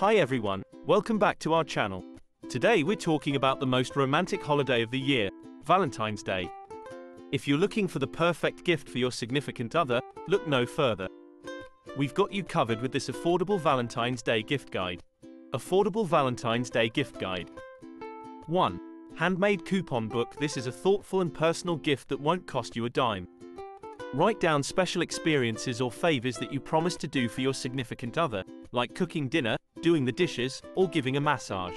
Hi everyone, welcome back to our channel. Today we're talking about the most romantic holiday of the year, Valentine's Day. If you're looking for the perfect gift for your significant other, look no further. We've got you covered with this affordable Valentine's Day gift guide. Affordable Valentine's Day gift guide. 1. Handmade coupon book. This is a thoughtful and personal gift that won't cost you a dime. Write down special experiences or favors that you promise to do for your significant other, like cooking dinner, doing the dishes, or giving a massage.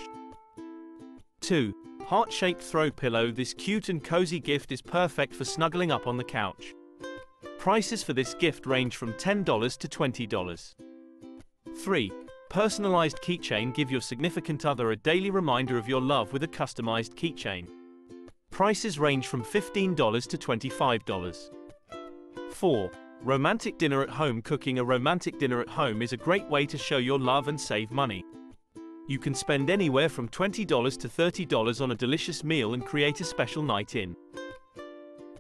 2. Heart-shaped throw pillow. This cute and cozy gift is perfect for snuggling up on the couch. Prices for this gift range from $10 to $20. 3. Personalized keychain. Give your significant other a daily reminder of your love with a customized keychain. Prices range from $15 to $25. 4. Romantic dinner at home. Cooking a romantic dinner at home is a great way to show your love and save money. You can spend anywhere from $20 to $30 on a delicious meal and create a special night in.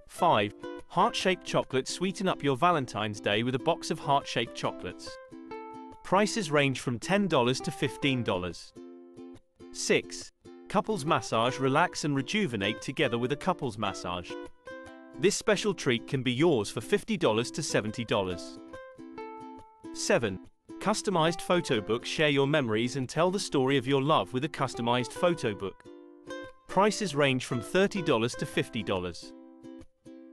5. Heart-shaped chocolates sweeten up your Valentine's Day with a box of heart-shaped chocolates. Prices range from $10 to $15. 6. Couples massage relax and rejuvenate together with a couples massage. This special treat can be yours for $50 to $70. 7. Customized photo book Share your memories and tell the story of your love with a customized photo book. Prices range from $30 to $50.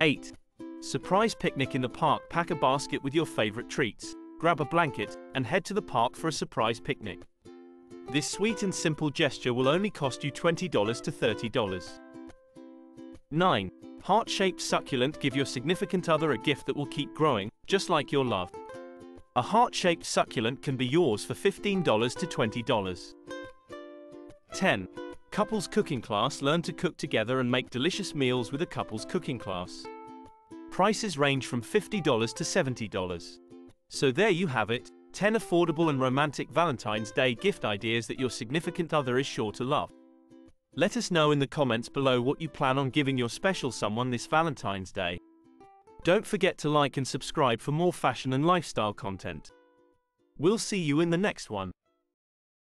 8. Surprise picnic in the park Pack a basket with your favorite treats, grab a blanket, and head to the park for a surprise picnic. This sweet and simple gesture will only cost you $20 to $30. 9. Heart-shaped succulent give your significant other a gift that will keep growing, just like your love. A heart-shaped succulent can be yours for $15 to $20. 10. Couples cooking class Learn to cook together and make delicious meals with a couples cooking class. Prices range from $50 to $70. So there you have it, 10 affordable and romantic Valentine's Day gift ideas that your significant other is sure to love. Let us know in the comments below what you plan on giving your special someone this Valentine's Day. Don't forget to like and subscribe for more fashion and lifestyle content. We'll see you in the next one.